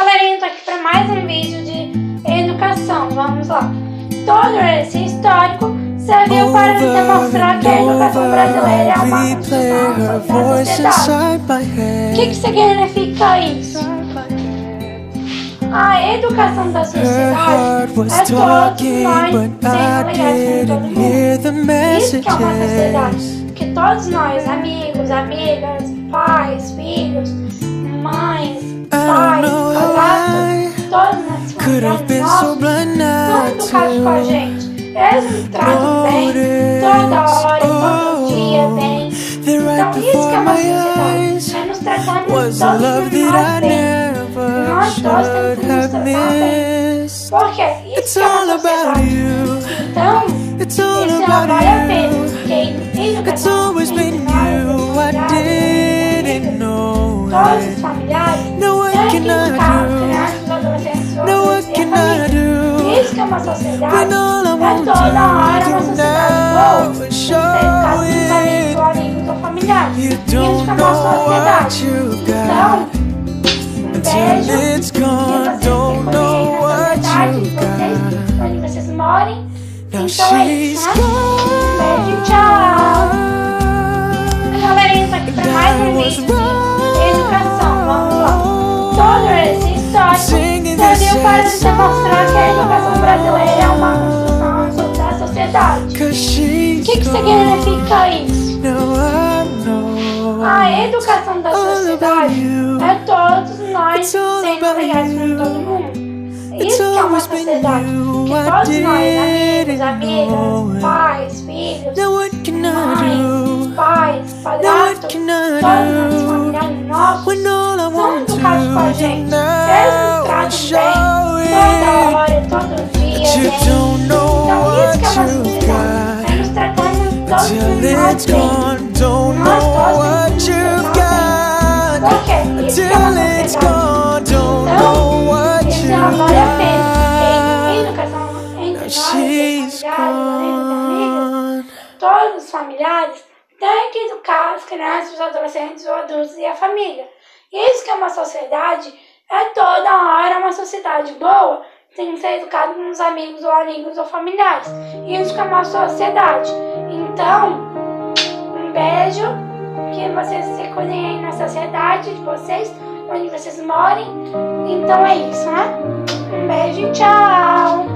galerinha, tô aqui para mais um vídeo de educação. Vamos lá. Todo esse histórico serviu para demonstrar que a educação brasileira é uma construção da sociedade. O que, que significa isso? A educação da sociedade é todos nós sendo legais com todo mundo. Isso que é uma sociedade. Que todos nós, amigos, amigas, pais, filhos, todos nós somos nossos, são educados com a gente. Eles nos tratam bem, toda hora, todo dia bem. Então isso que é uma sociedade, é nos tratando todos nós bem. Nós todos temos que nos tratar bem. Porque isso que é uma sociedade. Então, isso não vale a pena, porque educação always been you, I didn't know todos it. os familiares No, what uma sociedade, When all I é want toda hora to uma do sociedade now boa, is tem que ser show educado com os amigos, it. ou amigos ou familiares. You Isso que é don't uma know what sociedade. you Então, got um until beijo. it's Que gone. vocês Don't se know conheçam na what cidade de you vocês, got. onde vocês morem. Now Então é she's isso, né? Um beijo, tchau. Galerinha, tô aqui pra mais um vídeo que significa isso? A educação da sociedade é todos nós sendo legais com todo mundo. Isso que é uma sociedade. Que todos nós, amigos, amigas, pais, filhos, mães, pais, padrastos, todos os do? familiares nossos são educados com a gente. Is tratam bem, Till it's gone. Don't know what you've got. Till it's gone. Don't know what isso you não vale a pena. Porque got she's gone. Todos os familiares têm que educar as crianças, os adolescentes, os adultos e a família. Isso que é uma sociedade, é toda hora uma sociedade boa, tem que ser educado com os amigos ou amigos ou familiares. Isso que é uma sociedade. Então, um beijo, que vocês se cuidem aí na sociedade de vocês, onde vocês morem. Então é isso, né? Um beijo e tchau!